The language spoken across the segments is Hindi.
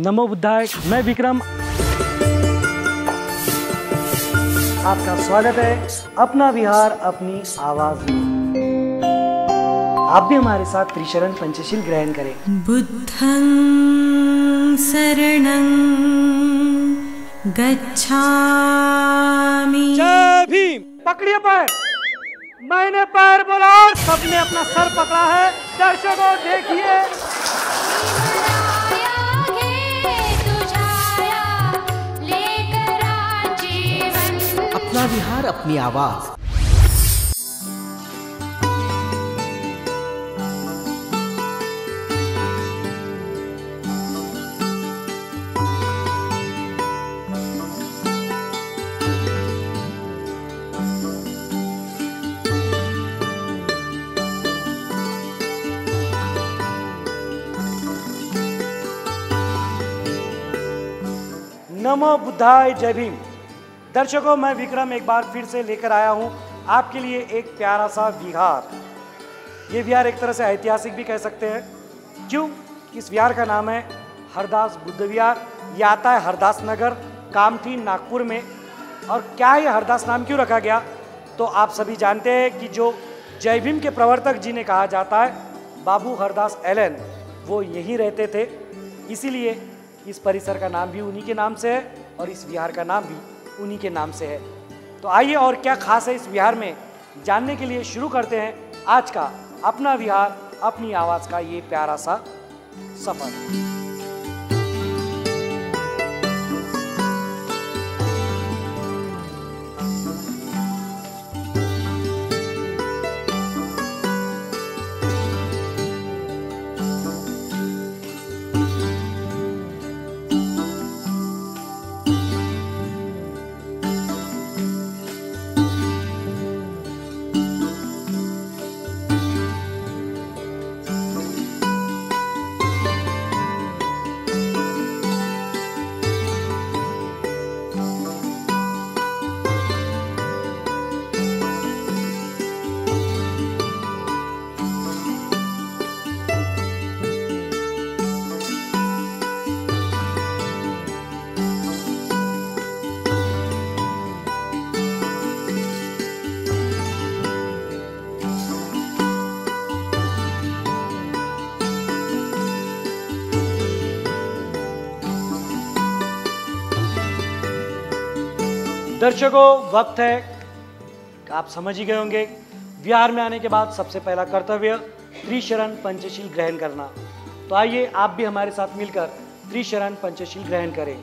नमो बुद्धाय मैं विक्रम। आपका स्वागत है अपना विहार अपनी आवाज़ में। आप भी हमारे साथ त्रिशरण पंचशील ग्रहण करें। बुद्धं शरणं गच्छामि। जय भीम। पकड़िए पैर। मैंने पैर बोला और सबने अपना सर पकड़ा है। दर्शकों देखिए। अपना विहार अपनी आवाज़। नमो बुद्धाय जय भीम। दर्शकों, मैं विक्रम एक बार फिर से लेकर आया हूँ आपके लिए एक प्यारा सा विहार। ये विहार एक तरह से ऐतिहासिक भी कह सकते हैं। क्यों? इस विहार का नाम है हरदास बुद्ध विहार। ये आता है हरदास नगर, कामठी, नागपुर में। और क्या ये हरदास नाम क्यों रखा गया? तो आप सभी जानते हैं कि जो जय भीम के प्रवर्तक जी ने कहा जाता है, बाबू हरदास एलन, वो यहीं रहते थे। इसीलिए इस परिसर का नाम भी उन्हीं के नाम से है और इस विहार का नाम भी उन्हीं के नाम से है। तो आइए और क्या खास है इस विहार में? जानने के लिए शुरू करते हैं आज का अपना विहार, अपनी आवाज़ का ये प्यारा सा सफ़र। दर्शकों, वक्त है आप समझ ही गए होंगे। बिहार में आने के बाद सबसे पहला कर्तव्य त्रिशरण पंचशील ग्रहण करना। तो आइए आप भी हमारे साथ मिलकर त्रिशरण पंचशील ग्रहण करें।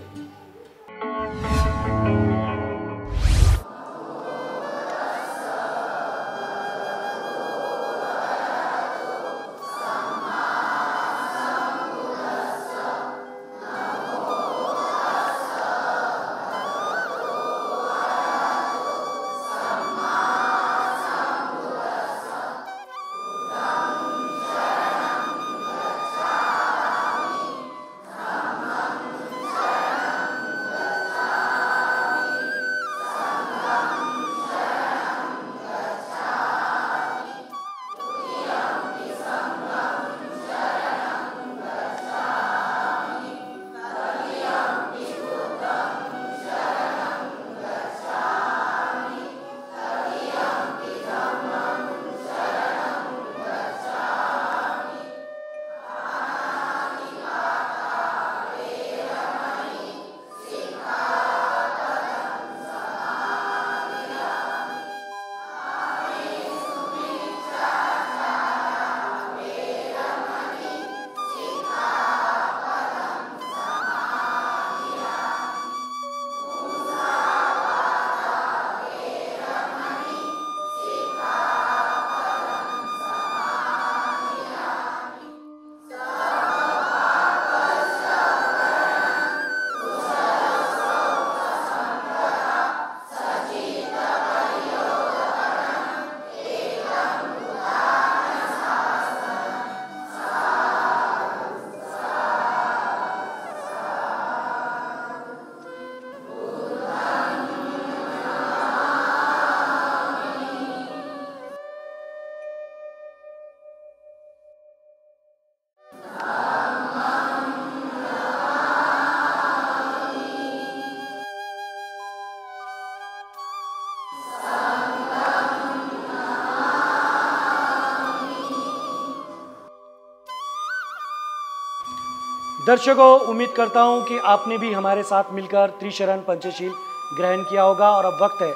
दर्शकों, उम्मीद करता हूँ कि आपने भी हमारे साथ मिलकर त्रिशरण पंचशील ग्रहण किया होगा और अब वक्त है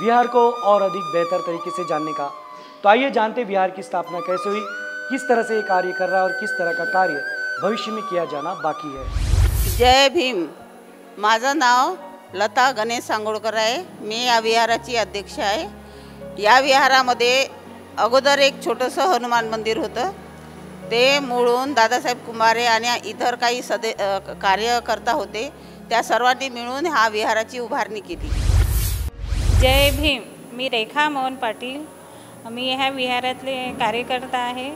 बिहार को और अधिक बेहतर तरीके से जानने का। तो आइए जानते बिहार की स्थापना कैसे हुई, किस तरह से ये कार्य कर रहा है और किस तरह का कार्य भविष्य में किया जाना बाकी है। जय भीम। माझं नाव लता गणेश सांगोळकर आहे. मी या विहाराची अध्यक्ष आहे. या विहारामध्ये अगोदर एक छोटंसं हनुमान मंदिर होतं. ते मोडून दादासाहेब कुंभारे आणि इतर काही सदे कार्यकर्ता होते. त्या सर्वांनी मिळून हा विहाराची उभारणी केली. जय भीम. मी रेखा मोहन पाटील. मी ह्या विहारातले कार्यकर्ता आहे.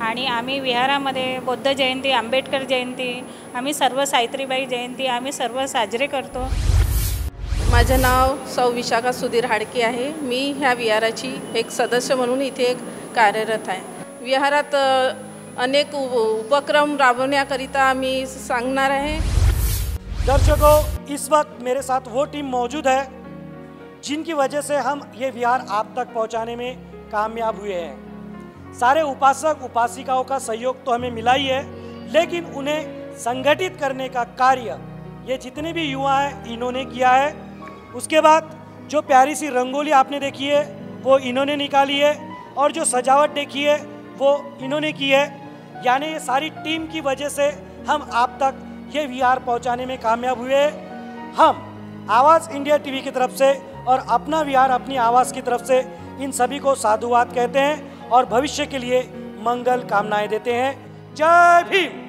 आणि आम्ही विहारामध्ये बौद्ध जयंती आंबेडकर जयंती आम्ही सर्व सावित्रीबाई जयंती आम्ही सर्व साजरे करतो. माझं नाव सौ विशाखा सुधीर हाडके आहे. मी ह्या विहाराची एक सदस्य म्हणून इथे एक कार्यरत आहे. विहारात अनेक उपक्रम राबवण्याकरिता आम्ही सांगणार आहे. दर्शकों, इस वक्त मेरे साथ वो टीम मौजूद है, जिनकी वजह से हम ये विहार आप तक पहुँचाने में कामयाब हुए हैं। सारे उपासक, उपासिकाओं का सहयोग तो हमें मिला ही है, लेकिन उन्हें संगठित करने का कार्य, ये जितने भी युवा हैं, इन्होंने किया है। उसके बाद जो प्यारी सी रंगोली आपने देखी है, वो इन्होंने निकाली है, और जो सजावट देखी है, वो इन्होंने की है। यानी ये सारी टीम की वजह से हम आप तक ये वीआर पहुँचाने में कामयाब हुए। हम आवाज़ इंडिया टीवी की तरफ़ से और अपना विहार अपनी आवाज़ की तरफ़ से इन सभी को साधुवाद कहते हैं और भविष्य के लिए मंगल कामनाएँ देते हैं। जय भीम!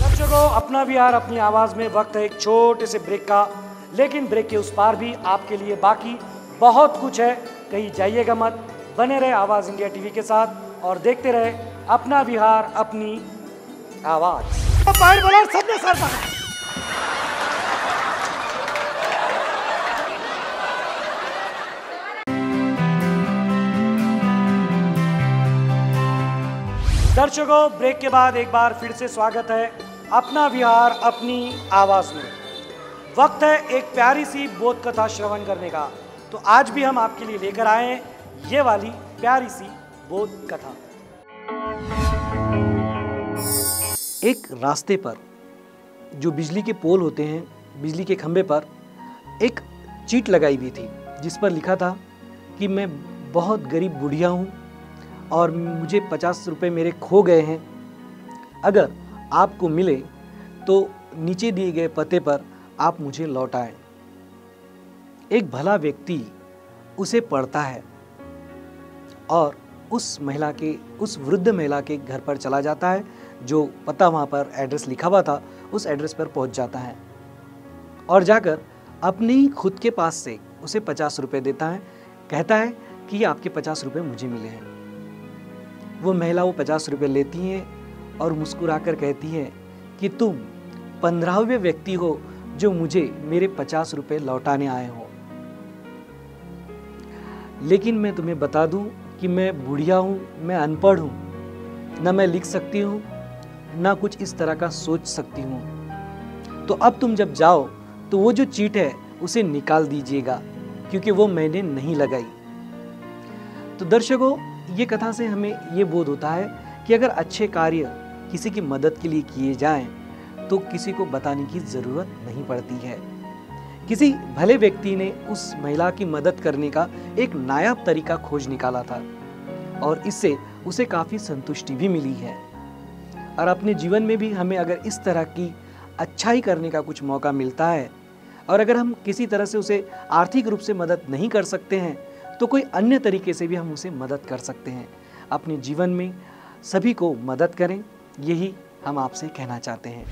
दर्शकों अपना विहार अपनी आवाज़ में वक्त है एक छोटे से ब्रेक का, लेकिन ब्रेक के उस पार भी आपके लिए बाकी बहुत कुछ है। कहीं जाइएगा मत, बने रहे आवाज़ इंडिया टीवी के साथ। और देखते रहे अपना बिहार अपनी आवाज़। पैर बोला सबने सर पकड़ा। दर्शकों ब्रेक के बाद एक बार फिर से स्वागत है अपना बिहार अपनी आवाज़ में। वक्त है एक प्यारी सी बोध कथा श्रवण करने का। तो आज भी हम आपके लिए लेकर आए हैं ये वाली प्यारी सी बोध कथा। एक रास्ते पर जो बिजली के पोल होते हैं, बिजली के खंभे पर, एक चीट लगाई हुई थी, जिस पर लिखा था कि मैं बहुत गरीब बुढ़िया हूँ और मुझे पचास रुपये मेरे खो गए हैं। अगर आपको मिले तो नीचे दिए गए पते पर आप मुझे लौटाएँ एक भला व्यक्ति उसे पढ़ता है और उस महिला के, उस वृद्ध महिला के घर पर चला जाता है, जो पता वहाँ पर एड्रेस लिखा हुआ था, उस एड्रेस पर पहुँच जाता है। और जाकर अपने खुद के पास से उसे पचास रुपये देता है, कहता है कि आपके पचास रुपये मुझे मिले हैं। वो महिला वो पचास रुपये लेती हैं और मुस्कुराकर कहती हैं कि तुम पंद्रहवें व्यक्ति हो जो मुझे मेरे पचास रुपये लौटाने आए हो। लेकिन मैं तुम्हें बता दूँ कि मैं बुढ़िया हूँ, मैं अनपढ़ हूँ। ना मैं लिख सकती हूँ, ना कुछ इस तरह का सोच सकती हूँ। तो अब तुम जब जाओ तो वो जो चीट है, उसे निकाल दीजिएगा, क्योंकि वो मैंने नहीं लगाई। तो दर्शकों, ये कथा से हमें ये बोध होता है कि अगर अच्छे कार्य किसी की मदद के लिए किए जाएँ तो किसी को बताने की ज़रूरत नहीं पड़ती है। किसी भले व्यक्ति ने उस महिला की मदद करने का एक नायाब तरीका खोज निकाला था और इससे उसे काफ़ी संतुष्टि भी मिली है। और अपने जीवन में भी हमें अगर इस तरह की अच्छाई करने का कुछ मौका मिलता है और अगर हम किसी तरह से उसे आर्थिक रूप से मदद नहीं कर सकते हैं तो कोई अन्य तरीके से भी हम उसे मदद कर सकते हैं। अपने जीवन में सभी को मदद करें, यही हम आपसे कहना चाहते हैं।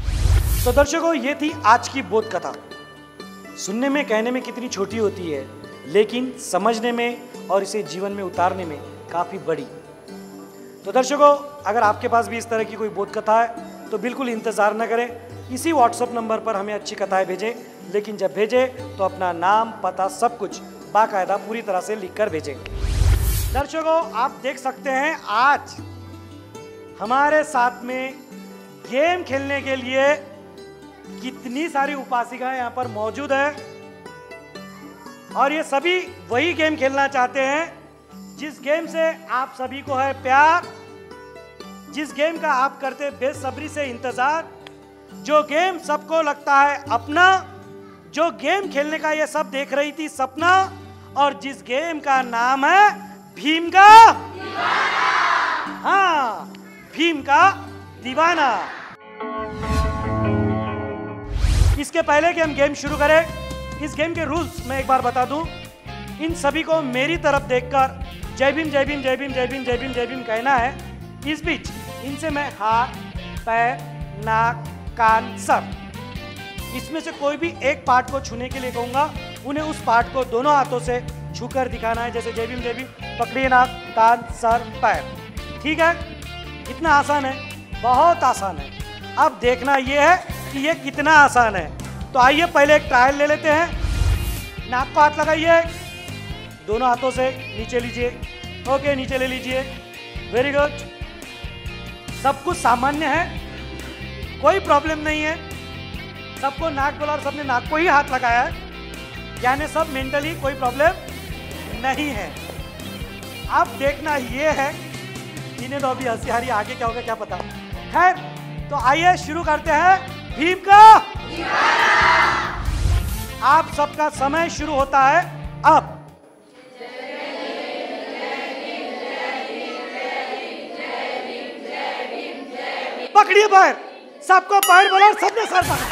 तो दर्शकों, ये थी आज की बोध कथा सुनने में, कहने में कितनी छोटी होती है, लेकिन समझने में और इसे जीवन में उतारने में काफ़ी बड़ी। तो दर्शकों, अगर आपके पास भी इस तरह की कोई बोध कथा है तो बिल्कुल इंतज़ार न करें। इसी व्हाट्सएप नंबर पर हमें अच्छी कथाएँ भेजें, लेकिन जब भेजें तो अपना नाम, पता, सब कुछ बाकायदा पूरी तरह से लिख कर भेजें। दर्शकों, आप देख सकते हैं, आज हमारे साथ में गेम खेलने के लिए कितनी सारी उपासिकाएँ यहाँ पर मौजूद है। और ये सभी वही गेम खेलना चाहते हैं जिस गेम से आप सभी को है प्यार जिस गेम का आप करते बेसब्री से इंतज़ार जो गेम सबको लगता है अपना जो गेम खेलने का ये सब देख रही थी सपना और जिस गेम का नाम है भीम का हाँ भीम का दीवाना। इसके पहले कि हम गेम शुरू करें, इस गेम के रूल्स मैं एक बार बता दूँ। इन सभी को मेरी तरफ़ देखकर जय भीम जय भीम जय भीम जय भीम जय भीम जय भीम कहना है। इस बीच इनसे मैं हाथ, पैर, नाक, कान, सर, इसमें से कोई भी एक पार्ट को छूने के लिए कहूँगा। उन्हें उस पार्ट को दोनों हाथों से छूकर दिखाना है, जैसे जय भीम जय भीम, पकड़िए नाक, कान, सर, पैर। ठीक है? इतना आसान है, बहुत आसान है। अब देखना यह है कि ये कितना आसान है। तो आइए पहले एक ट्रायल ले लेते हैं। नाक को हाथ लगाइए। दोनों हाथों से नीचे लीजिए। ओके, नीचे ले लीजिए। वेरी गुड सब कुछ सामान्य है। कोई प्रॉब्लम नहीं है। सबको नाक बोला और सबने नाक को ही हाथ लगाया है। यानी सब मेंटली कोई प्रॉब्लम नहीं है। अब देखना ये है, इन्हें तो अभी हँसी हारी आगे क्या होगा, क्या पता। खैर तो आइए शुरू करते हैं भीम का। आप सबका समय शुरू होता है अब। पकड़िए पैर। सबको पैर बोला और सबने सर पकड़ा।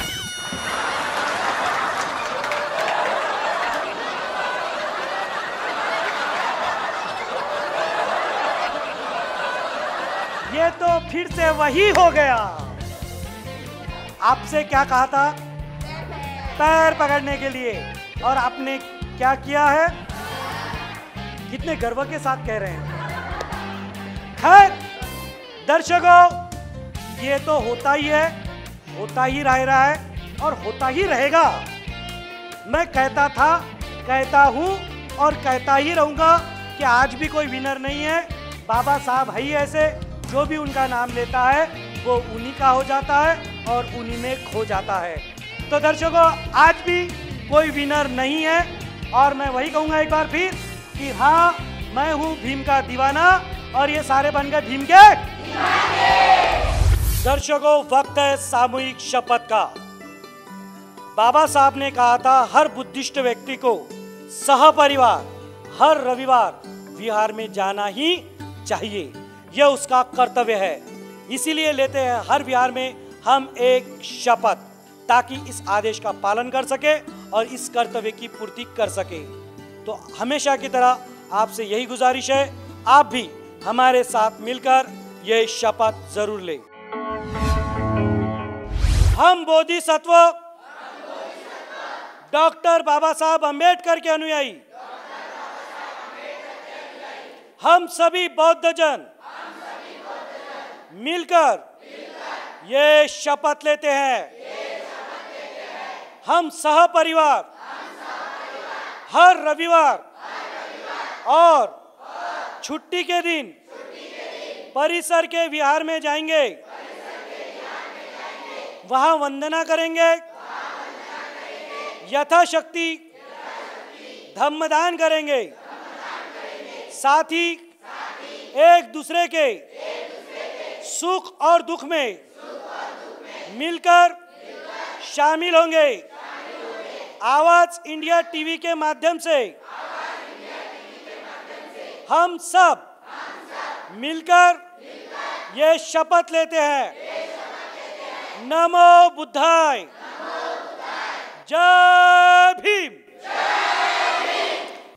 ये तो फिर से वही हो गया। आपसे क्या कहा था? पैर पकड़ने के लिए। और आपने क्या किया है? कितने गर्व के साथ कह रहे हैं। खैर, दर्शकों, ये तो होता ही है, होता ही रह रहा है और होता ही रहेगा। मैं कहता था, कहता हूँ और कहता ही रहूँगा कि आज भी कोई विनर नहीं है। बाबा साहब है ही ऐसे, जो भी उनका नाम लेता है, वो उन्हीं का हो जाता है। और उन्हीं में खो जाता है। तो दर्शकों, आज भी कोई विनर नहीं है और मैं वही कहूँगा एक बार फिर कि हाँ मैं हूँ भीम का दीवाना और ये सारे बन गए भीम के दर्शकों, वक्त है सामूहिक शपथ का। बाबा साहब ने कहा था, हर बुद्धिस्ट व्यक्ति को सहपरिवार हर रविवार विहार में जाना ही चाहिए। यह उसका कर्तव्य है। इसीलिए लेते हैं, हर विहार में हम एक शपथ ताकि इस आदेश का पालन कर सके और इस कर्तव्य की पूर्ति कर सके। तो हमेशा की तरह आपसे यही गुजारिश है, आप भी हमारे साथ मिलकर ये शपथ ज़रूर लें। हम बोधिसत्व, डॉक्टर बाबा साहब अंबेडकर के अनुयायी। हम सभी बौद्ध जन मिलकर ये शपथ लेते हैं। हम सह परिवार हर रविवार। और छुट्टी के दिन। परिसर के विहार में जाएँगे। वहाँ वंदना करेंगे। यथाशक्ति। धम्मदान करेंगे। साथ। ही एक दूसरे के। सुख और दुख में। मिलकर शामिल होंगे। आवाज़ इंडिया टीवी के माध्यम से हम सब मिलकर ये शपथ लेते हैं। नमो बुद्धाय। जय भीम।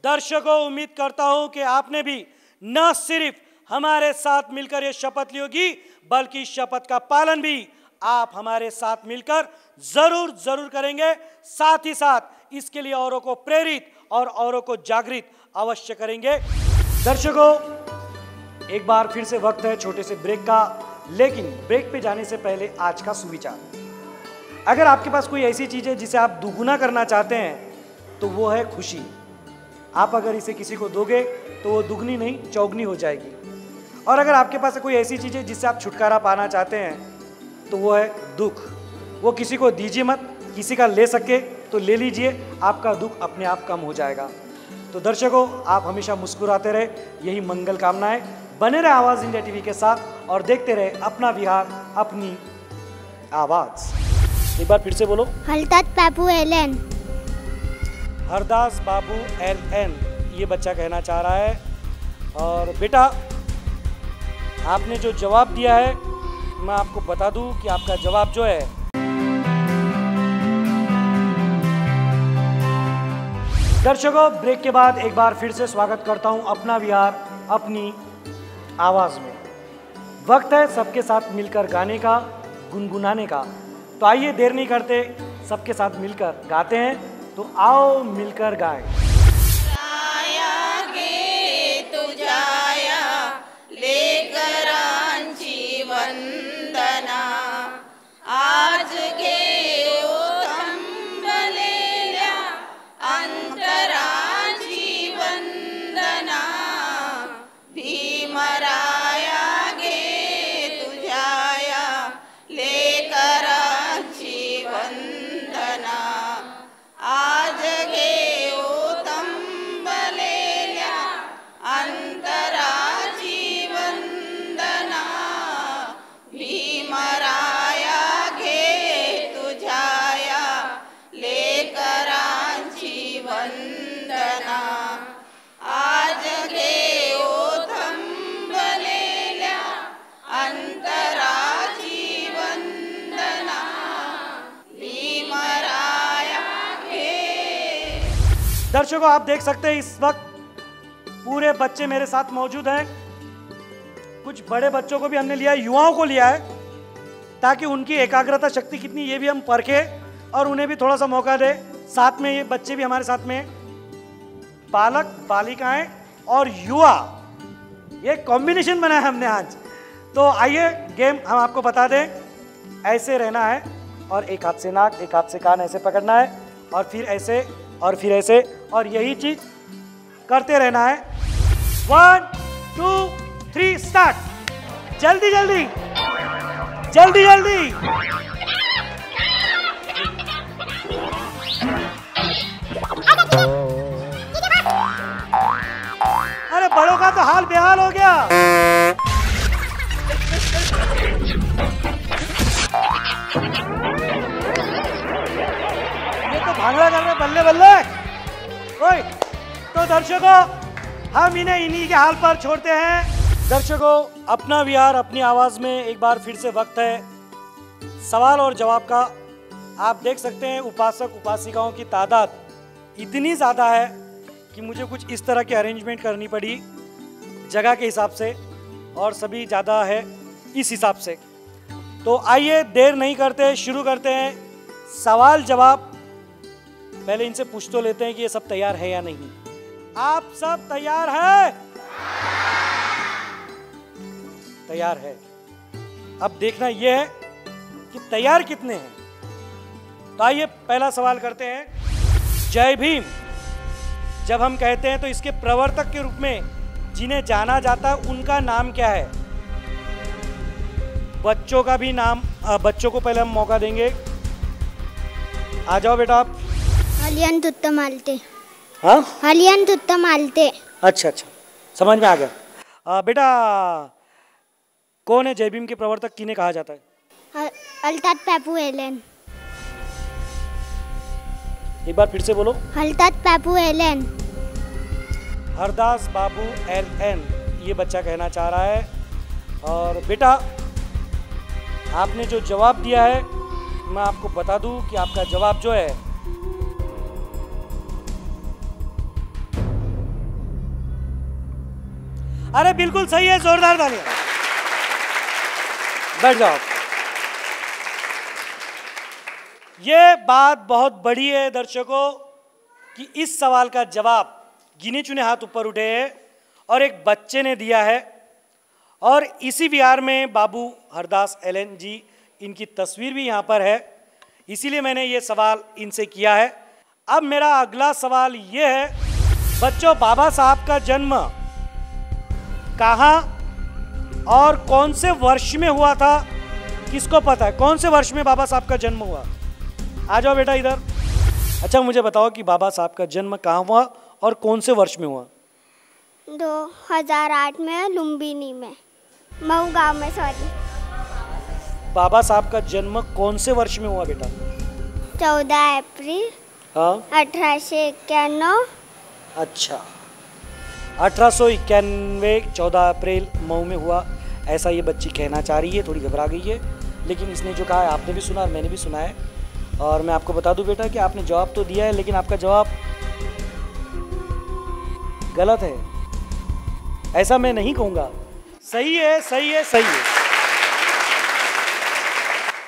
दर्शकों, उम्मीद करता हूँ कि आपने भी न सिर्फ़ हमारे साथ मिलकर ये शपथ ली होगी, बल्कि शपथ का पालन भी आप हमारे साथ मिलकर ज़रूर ज़रूर करेंगे। साथ ही साथ इसके लिए औरों को प्रेरित और औरों को जागृत अवश्य करेंगे। दर्शकों, एक बार फिर से वक्त है छोटे से ब्रेक का, लेकिन ब्रेक पे जाने से पहले आज का सुविचार। अगर आपके पास कोई ऐसी चीज़ है जिसे आप दुगुना करना चाहते हैं तो वो है खुशी। आप अगर इसे किसी को दोगे तो वो दुगनी नहीं, चौगनी हो जाएगी। और अगर आपके पास कोई ऐसी चीज़ है जिससे आप छुटकारा पाना चाहते हैं तो वो है दुख। वो किसी को दीजिए मत किसी का ले सके तो ले लीजिए आपका दुख अपने आप कम हो जाएगा। तो दर्शकों आप हमेशा मुस्कुराते रहे यही मंगल कामना है बने रहे आवाज़ इंडिया टीवी के साथ और देखते रहे अपना बिहार अपनी आवाज़। एक बार फिर से बोलो। Hardas Babu L N. Hardas Babu L N ये बच्चा कहना चाह रहा है। और बेटा आपने जो जवाब दिया है मैं आपको बता दूँ कि आपका जवाब जो है, दर्शकों, ब्रेक के बाद एक बार फिर से स्वागत करता हूँ अपना बिहार अपनी आवाज़ में। वक्त है सबके साथ मिलकर गाने का, गुनगुनाने का। तो आइए देर नहीं करते, सबके साथ मिलकर गाते हैं तो आओ मिलकर गाएँ। तुझाया लेकरांची दर्शकों, आप देख सकते हैं इस वक्त पूरे बच्चे मेरे साथ मौजूद हैं। कुछ बड़े बच्चों को भी हमने लिया है, युवाओं को लिया है, ताकि उनकी एकाग्रता शक्ति कितनी ये भी हम परखें और उन्हें भी थोड़ा सा मौका दे। साथ में ये बच्चे भी हमारे साथ में बालक, बालिकाएँ और युवा, ये कॉम्बिनेशन बनाया हमने आज। तो आइए गेम हम आपको बता दें, ऐसे रहना है और एक हाथ से नाक, एक हाथ से कान ऐसे पकड़ना है और फिर ऐसे और फिर ऐसे, और यही चीज़ करते रहना है। वन टू थ्री स्टार्ट जल्दी जल्दी। जल्दी जल्दी। अरे बड़ों का तो हाल बेहाल हो गया। बल्ले। बल्ले तो दर्शकों, हम इन्हें इन्हीं के हाल पर छोड़ते हैं। दर्शकों, अपना विहार अपनी आवाज़ में एक बार फिर से वक्त है। सवाल और जवाब का आप देख सकते हैं, उपासक, उपासिकाओं की तादाद इतनी ज़्यादा है कि मुझे कुछ इस तरह की अरेंजमेंट करनी पड़ी जगह के हिसाब से और सभी ज़्यादा है इस हिसाब से। तो आइए देर नहीं करते, शुरू करते हैं। सवाल जवाब पहले इनसे पूछ तो लेते हैं कि ये सब तैयार है या नहीं। आप सब तैयार है? तैयार है। अब देखना यह है कि तैयार कितने हैं। तो आइए पहला सवाल करते हैं। जय भीम। जब हम कहते हैं तो इसके प्रवर्तक के रूप में जिन्हें जाना जाता है, उनका नाम क्या है? बच्चों का भी नाम बच्चों को पहले हम मौका देंगे। आ जाओ बेटा आप। हलियन तुत्त मालते हाँ? हलियन तुत्त मालते अच्छा अच्छा। समझ में आ गया। अ, बेटा कौन है जय भीम के प्रवर्तक? किन्हें कहा जाता है? हलतात पापू एलेन। एक बार फिर से बोलो। हलतात पापू एलेन। हरदास बाबू एल एन ये बच्चा कहना चाह रहा है। और बेटा आपने जो जवाब दिया है मैं आपको बता दूँ कि आपका जवाब जो है अरे बिल्कुल सही है, जोरदार तालियाँ। बैठ जाओ। ये बात बहुत बड़ी है दर्शकों, कि इस सवाल का जवाब गिने चुने हाथ ऊपर उठे हैं और एक बच्चे ने दिया है। और इसी विहार में बाबू हरदास एलन जी, इनकी तस्वीर भी यहाँ पर है। इसीलिए मैंने ये सवाल इनसे किया है। अब मेरा अगला सवाल ये है, बच्चों, बाबा साहब का जन्म कहाँ और कौन से वर्ष में हुआ था? किसको पता है? कौन से वर्ष में बाबा साहब का जन्म हुआ? आ जाओ बेटा इधर। अच्छा मुझे बताओ कि बाबा साहब का जन्म कहाँ हुआ और कौन से वर्ष में हुआ? दो हज़ार आठ में लुम्बिनी में। मऊ गाँव में सॉरी। बाबा साहब का जन्म कौन से वर्ष में हुआ बेटा? चौदह अप्रैल हाँ। अठराशे एक्क्याण्णव अच्छा। अठारह सौ इक्यानवे, चौदह अप्रैल मऊ में हुआ। ऐसा ये बच्ची कहना चाह रही है, थोड़ी घबरा गई है, लेकिन इसने जो कहा है, आपने भी सुना और मैंने भी सुना है। और मैं आपको बता दूँ बेटा कि आपने जवाब तो दिया है, लेकिन आपका जवाब गलत है। ऐसा मैं नहीं कहूँगा। सही है सही है सही है।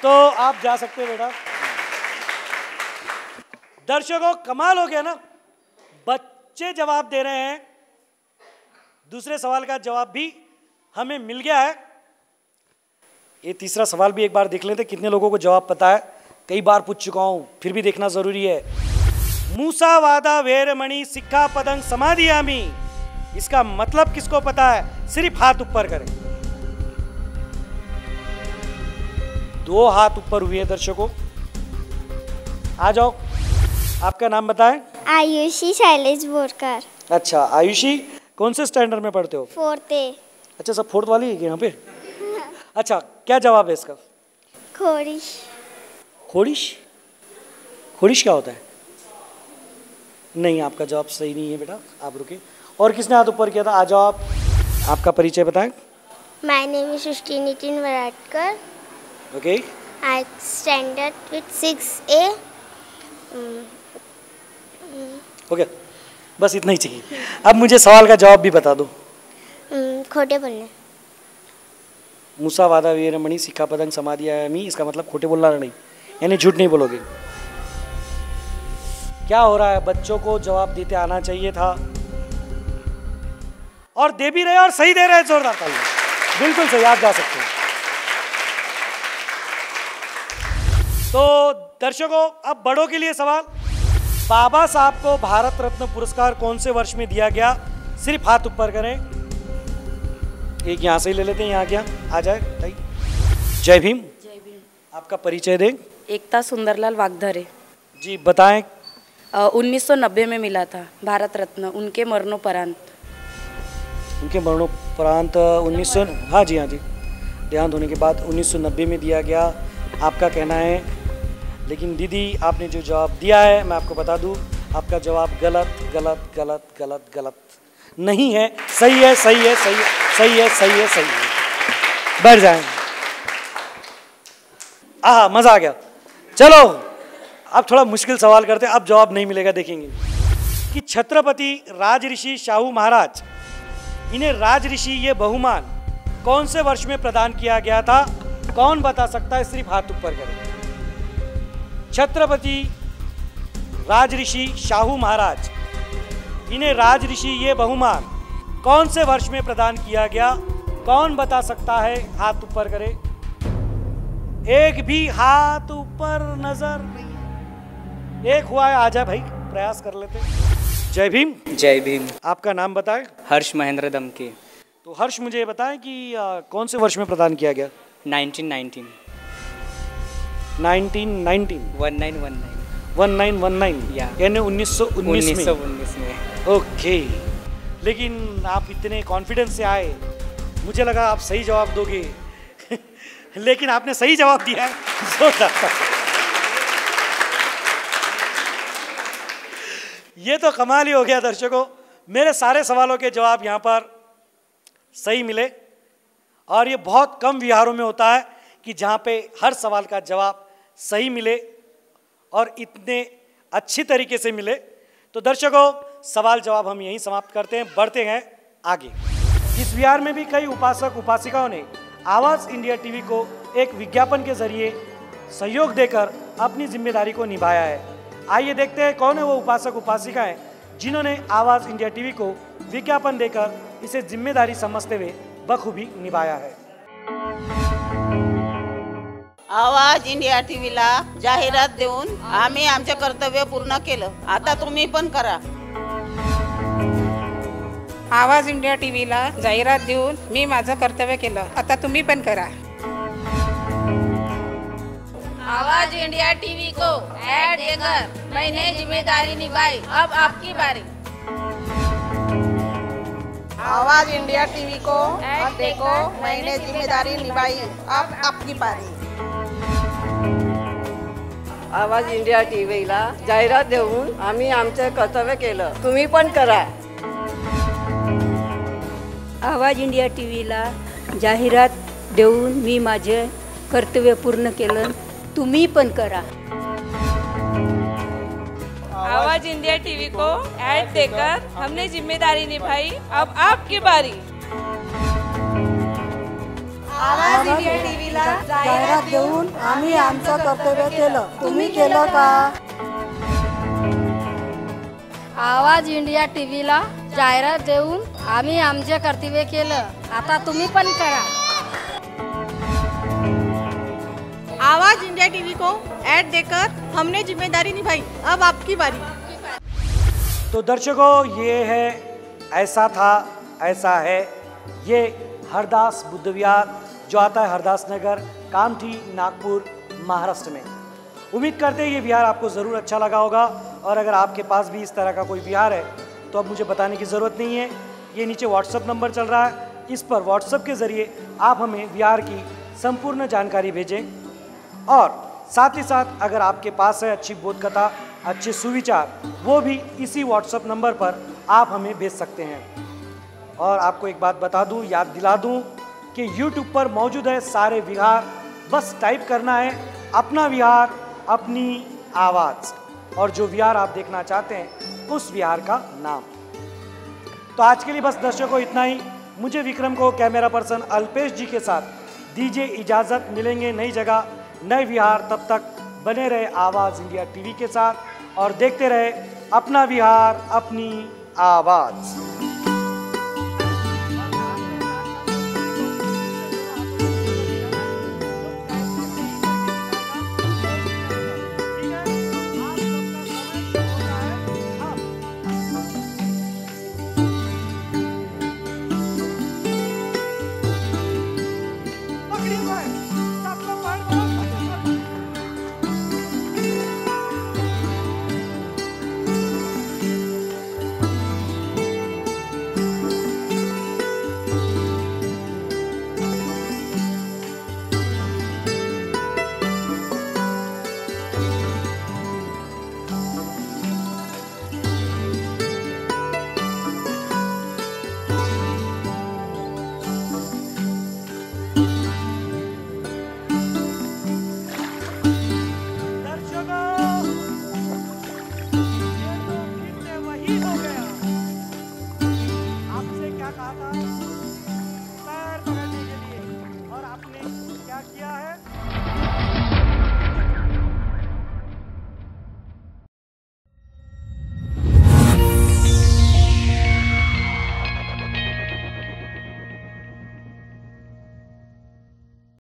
तो आप जा सकते हैं बेटा। दर्शकों, कमाल हो गया ना। बच्चे जवाब दे रहे हैं। दूसरे सवाल का जवाब भी हमें मिल गया है। ये तीसरा सवाल भी एक बार देख लेते कितने लोगों को जवाब पता है। कई बार पूछ चुका हूँ फिर भी देखना ज़रूरी है। मूसा वादा वेरमणि सिक्का पदंग समाधियामी इसका मतलब किसको पता है? सिर्फ़ हाथ ऊपर करें। दो हाथ ऊपर हुए दर्शकों। आ जाओ। आपका नाम बताएँ। आयुषी शैलेश बोरकर। अच्छा आयुषी कौन से स्टैंडर्ड में पढ़ते हो? फोर्थ अच्छा सब फोर्थ वाली है यहाँ पे? अच्छा क्या जवाब है इसका? खोरिश। खोडिश खोडिश क्या होता है? नहीं आपका जवाब सही नहीं है बेटा आप रुके और किसने हाथ ऊपर किया था? आ जाओ आप। आपका परिचय बताएँ। My name is Srishti Nitin Waratkar okay I standard with six A okay बस इतना ही चाहिए। अब मुझे सवाल का जवाब भी बता दो। खोटे बोलने। मूसा वादा वीरमणि सिक्का पदंग समाधि आयामी इसका मतलब खोटे बोलना नहीं यानी झूठ नहीं बोलोगे। क्या हो रहा है? बच्चों को जवाब देते आना चाहिए था। और दे भी रहे और सही दे रहे हैं जोरदार ताली बिल्कुल सही आप जा सकते हैं। तो दर्शकों अब बड़ों के लिए सवाल। बाबा साहब को भारत रत्न पुरस्कार कौन से वर्ष में दिया गया? सिर्फ़ हाथ ऊपर करें। एक यहाँ से ही ले लेते हैं यहाँ क्या आ जाए भाई। जय भीम। जय भीम। आपका परिचय दें। एकता सुंदरलाल वागधरे। जी बताएँ। उन्नीस सौ नब्बे में मिला था भारत रत्न उनके मरणोपरांत। उनके मरणोपरांत उन्नीस सौ हाँ जी हाँ जी। देहांत होने के बाद 1990 में दिया गया। आपका कहना है लेकिन दीदी, आपने जो जवाब दिया है, मैं आपको बता दूँ, आपका जवाब गलत गलत गलत गलत गलत नहीं है। सही है सही है सही है सही है सही है सही है। बैठ जाए। आह, मज़ा आ गया। चलो, अब थोड़ा मुश्किल सवाल करते हैं, अब जवाब नहीं मिलेगा, देखेंगे। कि छत्रपति राजऋषि शाहू महाराज, इन्हें राजऋषि ये बहुमान कौन से वर्ष में प्रदान किया गया था? कौन बता सकता है? सिर्फ़ हाथ ऊपर करें। छत्रपति राजऋषि शाहू महाराज। इन्हें राजऋषि ये बहुमान कौन से वर्ष में प्रदान किया गया कौन बता सकता है हाथ ऊपर करे। एक भी हाथ ऊपर नज़र एक हुआ है आजा भाई प्रयास कर लेते जय भीम। जय भीम। आपका नाम बताएँ। हर्ष महेंद्र दमके। तो हर्ष मुझे बताएँ कि आ, कौन से वर्ष में प्रदान किया गया? 1919 1919 1919 1919 Yeah. यानी 1919 में। 1919 में। ओके। लेकिन आप इतने कॉन्फिडेंस से आए मुझे लगा आप सही जवाब दोगे। लेकिन आपने सही जवाब दिया है। ये तो कमाल ही हो गया दर्शकों। मेरे सारे सवालों के जवाब यहाँ पर सही मिले। और ये बहुत कम विहारों में होता है कि जहाँ पे हर सवाल का जवाब सही मिले और इतने अच्छी तरीके से मिले। तो दर्शकों, सवाल जवाब हम यहीं समाप्त करते हैं, बढ़ते हैं आगे। इस विहार में भी कई उपासक, उपासिकाओं ने आवाज़ इंडिया टीवी को एक विज्ञापन के ज़रिए सहयोग देकर अपनी ज़िम्मेदारी को निभाया है। आइए देखते हैं कौन है वो उपासक, उपासिकाएँ जिन्होंने आवाज़ इंडिया टीवी को विज्ञापन देकर इसे ज़िम्मेदारी समझते हुए बखूबी निभाया है। आवाज इंडिया टीव्हीला जाहिरात देऊन आम्ही आमचे कर्तव्य पूर्ण केलं. आता तुम्ही पण करा. आवाज इंडिया टीव्हीला जाहिरात देऊन मी माझं कर्तव्य केलं. आता तुम्ही पण करा. आवाज इंडिया टीवी को ऐड देकर मैंने जिम्मेदारी निभाई. अब आपकी बारी. आवाज इंडिया टीव्ही को देखो मैंने जिम्मेदारी निभाई. अब आपकी बारी. आवाज इंडिया टीव्हीला जाहिरात देऊन आम्ही आमचं कर्तव्य केलं. तुम्ही पण करा. आवाज इंडिया टी व्हीला जाहिरात देऊन मी माझे कर्तव्य पूर्ण केलं. तुम्ही पण करा. आवाज इंडिया टीवी को ऐड देकर हमने जिम्मेदारी निभाई. अब आपकी बारी. आवाज इंडिया टीव्हीला जाहिरात देऊन आम्ही आमचं कर्तव्य केलं. तुम्ही केलं का? आवाज इंडिया टी व्हीला जाहिरात देऊन आम्ही आमचे कर्तव्य केलं. आता तुम्ही पण करा. आवाज इंडिया टीवी को ऐड देकर हमने जिम्मेदारी निभाई. अब आपकी बारी. तो दर्शकों ये है ऐसा था ऐसा है। ये हरदास बुद्ध विहार जो आता है हरदास नगर, कामठी, नागपुर, महाराष्ट्र में। उम्मीद करते हैं ये विहार आपको ज़रूर अच्छा लगा होगा और अगर आपके पास भी इस तरह का कोई विहार है तो अब मुझे बताने की ज़रूरत नहीं है। ये नीचे व्हाट्सअप नंबर चल रहा है। इस पर व्हाट्सअप के ज़रिए आप हमें विहार की संपूर्ण जानकारी भेजें। और साथ ही साथ अगर आपके पास है अच्छी बोध कथा अच्छे सुविचार, वो भी इसी व्हाट्सअप नंबर पर आप हमें भेज सकते हैं। और आपको एक बात बता दूँ, याद दिला दूँ कि YouTube पर मौजूद है सारे विहार। बस टाइप करना है, अपना विहार, अपनी आवाज़। और जो विहार आप देखना चाहते हैं, उस विहार का नाम। तो आज के लिए बस दर्शकों इतना ही। मुझे विक्रम को कैमरा पर्सन अल्पेश जी के साथ दीजिए इजाज़त। मिलेंगे नई जगह, नए विहार। तब तक बने रहे आवाज़ इंडिया टीवी के साथ और देखते रहे अपना विहार, अपनी आवाज़।